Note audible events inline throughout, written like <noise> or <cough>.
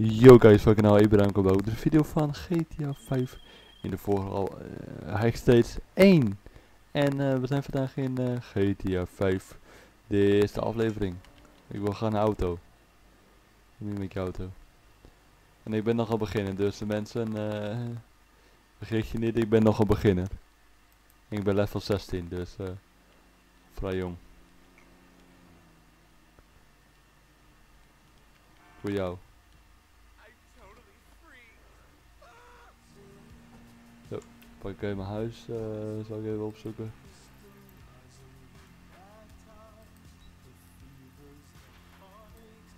Yo guys, van kanaal Ibrahim Kabo. De video van GTA 5. In de vorige al uh, steeds 1. En uh, we zijn vandaag in uh, GTA 5. De eerste aflevering. Ik wil gaan naar auto. Niet met je auto. En ik ben nog al beginnen, dus de mensen... Uh, vergeet je niet, ik ben nog al beginner. Ik ben level 16, dus uh, vrij jong. Voor jou. Pak even mijn huis, uh, zal ik even opzoeken.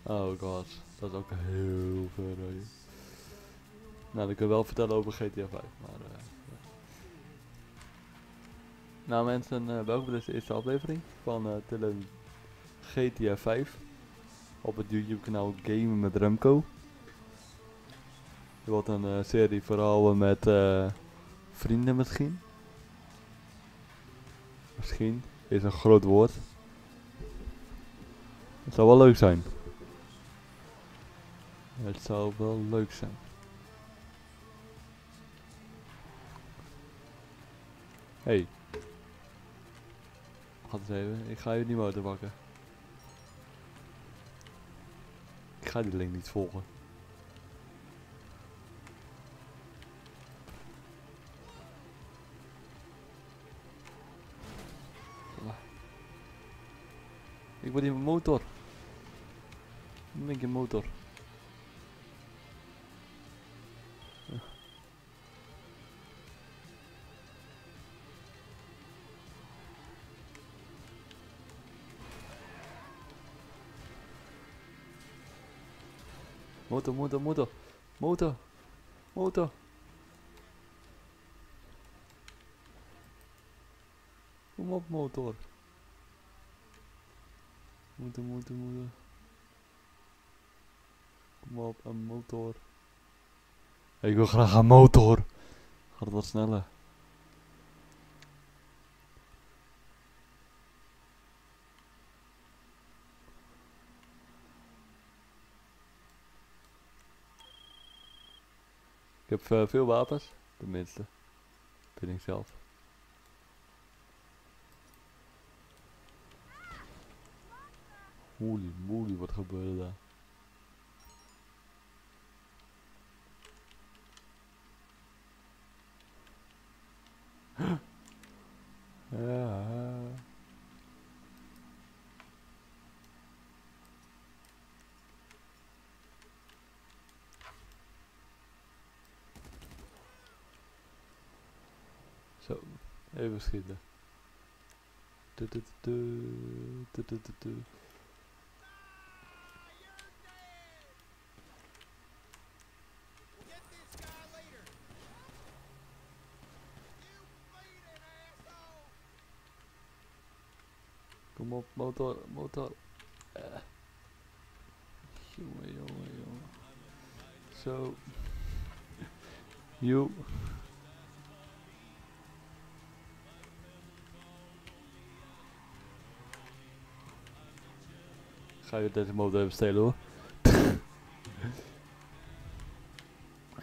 Oh god, dat is ook heel ver. Uh, nou, ik kan wel vertellen over GTA 5, maar... Uh, nou mensen, welkom bij deze eerste aflevering van uh, Tillen GTA 5 op het YouTube kanaal Gamen met Remco. Het wordt een serie vooral met vrienden misschien. Misschien is een groot woord. Het zou wel leuk zijn. Het zou wel leuk zijn. Hey. Wacht eens even, ik ga je die motor pakken. Ik ga die link niet volgen. Ik word in mijn motor. Ik ben je motor. Motor, motor, motor. Motor. Motor. Kom op, motor. Motor, motor, motor. Kom op, een motor. Ik wil graag een motor. Gaat het wat sneller. Ik heb uh, veel wapens, tenminste. Vind ik zelf. Holy moly, wat gebeurde daar? <gasps> ja. Zo, even schieten. Kom op, motor, motor. Uh. Jongen, jongen, jongen. Zo. <laughs> Joe. Ga je deze motor even stelen hoor. <laughs>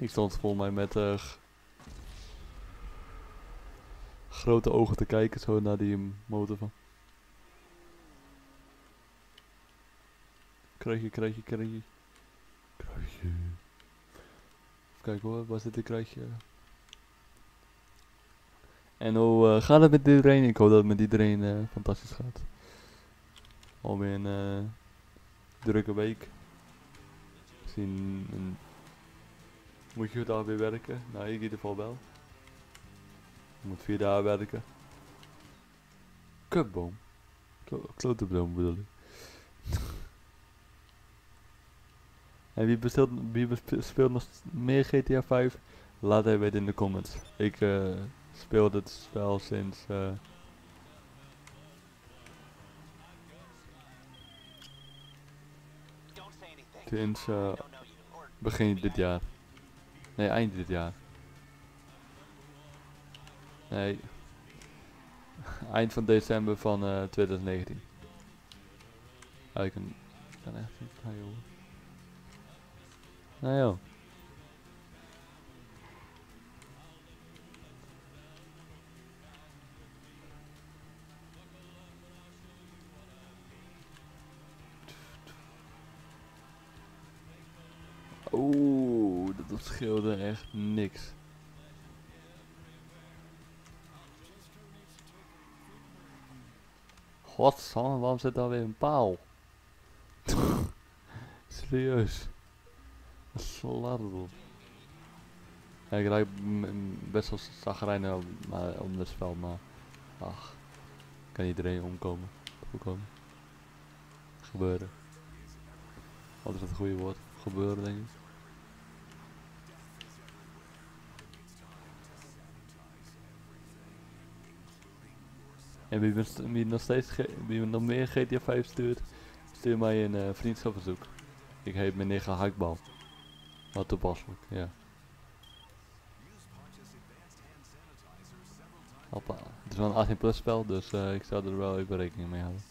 Ik stond volgens mij met uh, grote ogen te kijken zo naar die motor van. Kruidje, kruidje, kruidje. Kruidje. Even kijken hoor, waar zit dit kruidje? En hoe uh, gaat het met iedereen? Ik hoop dat het met iedereen uh, fantastisch gaat. Alweer een uh, drukke week. Misschien moet je daar weer werken? Nou, ik in ieder geval wel. Je moet vier dagen werken. Kutboom. Klotenboom bedoel ik. <laughs> En wie, bestelt, wie speelt nog meer GTA 5? Laat even weten in de comments. Ik uh, speel dit spel sinds... Uh, sinds uh, begin dit jaar. Nee, eind dit jaar. Nee. Eind van december van uh, 2019. Ah, ik kan, echt niet gaan. Nou ja. Oeh, dat scheelde echt niks. Godsamme, waarom zit daar weer een paal? <laughs> Serieus. Ja, ik rijd best wel zagrijnig om, maar, om het spel, maar... Ach, kan iedereen omkomen. Voorkomen. Gebeuren. Wat is het goede woord? Gebeuren, denk ik. En wie, wie nog steeds wie nog meer GTA 5 stuurt, stuur mij een eh vriendschapverzoek. Ik heet meneer Gehaktbal. Wat toepasselijk, ja. Hoppa. Het is wel een 18 plus spel, dus eh, ik zou er wel even rekening mee houden.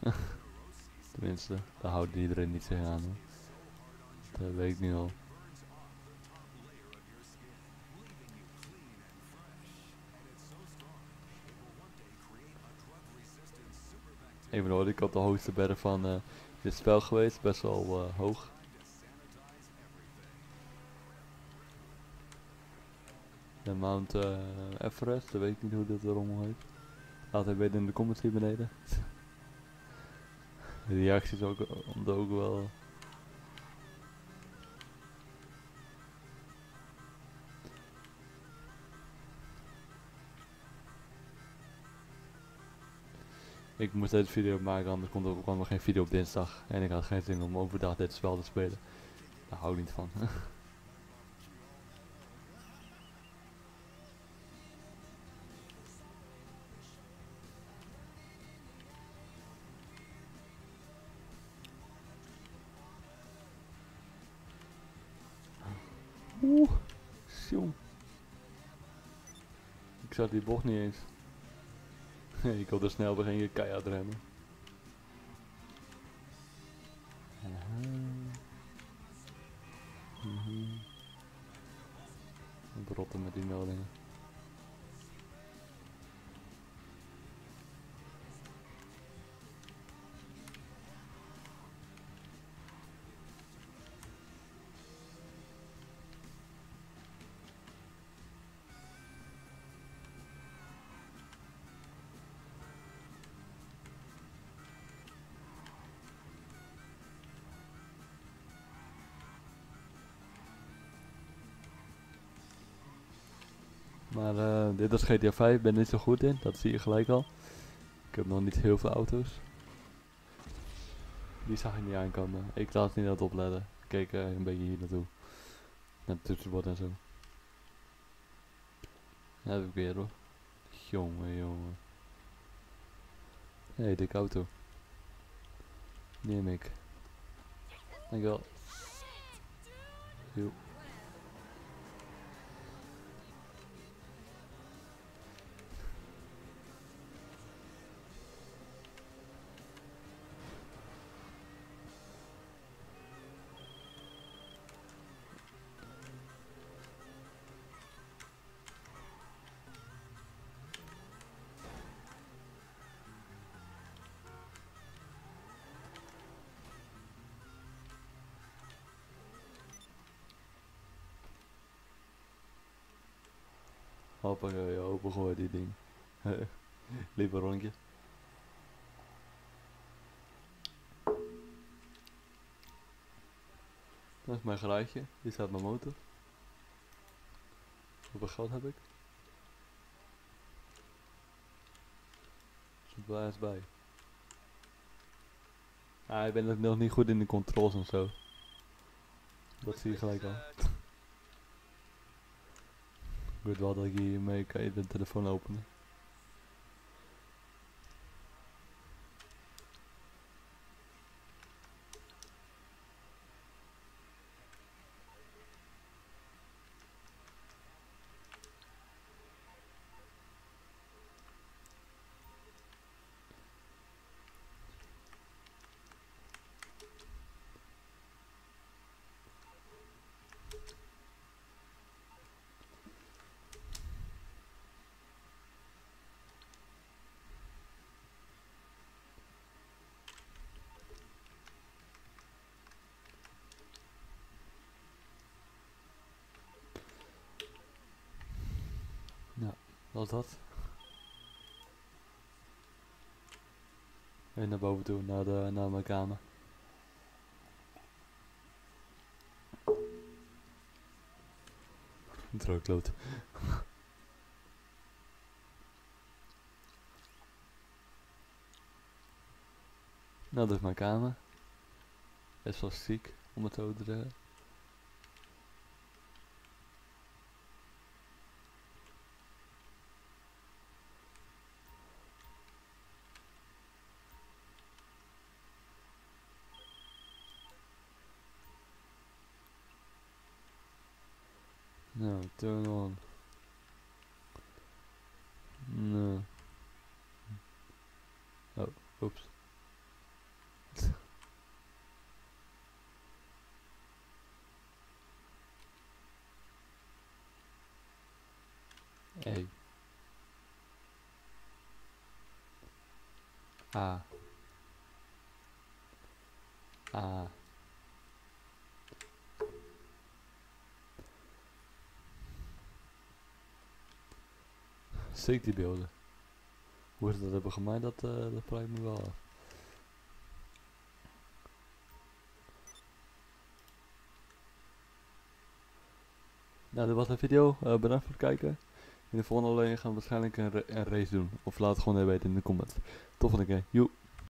<laughs> Tenminste, daar houdt iedereen niet zich aan hoor. Dat weet ik nu al. Even hoor, ik op de hoogste berg van eh, dit spel geweest, best wel eh, hoog. Mount eh, Everest, dat weet ik niet hoe dat erom heet. Laat het weten in de comments hier beneden. <laughs> De reacties ook, om ook wel. Ik moest deze video maken, anders komt er ook er geen video op dinsdag. En ik had geen zin om overdag dit spel te spelen. Daar hou ik niet van. <laughs> Oeh, jong. Ik zat die bocht niet eens. <laughs> ik op de snelweg ging je keihard remmen. Aha. Mhm. Rotten met die meldingen. Maar eh, dit is GTA 5, ik ben er niet zo goed in, dat zie je gelijk al. Ik heb nog niet heel veel auto's. Die zag ik niet aankomen. Ik laat niet aan het opletten. Ik keek eh, een beetje hier naartoe. Naar het toetsenbord en zo. Heb ik weer hoor. Jongen, jongen. Hé, hey, dikke auto. Neem ik. Dankjewel. Joep. Hoppakee, open gooien die ding. <laughs> Liep een rondje. Dat is mijn garage. Hier staat mijn motor. Hoeveel geld heb ik? Zit wel eens bij. Ah, ik ben nog niet goed in de controls en zo. Dat zie je gelijk al. Ik weet wel dat ik hiermee kan je de telefoon openen. Was dat. En naar boven toe, naar, de, naar mijn kamer. Drooglood. <laughs> nou, dat is mijn kamer. Best wel ziek om het zo te zeggen. No, turn on. No. Oh, oops. hey. Ah. Ah. Zeker die beelden. Hoe ze dat hebben gemaakt, dat, uh, dat vraag ik me wel af. Nou, dit was de video. Uh, bedankt voor het kijken. In de volgende alleen gaan we waarschijnlijk een, een race doen. Of laat het gewoon even weten in de comments. Tot volgende keer. Joe.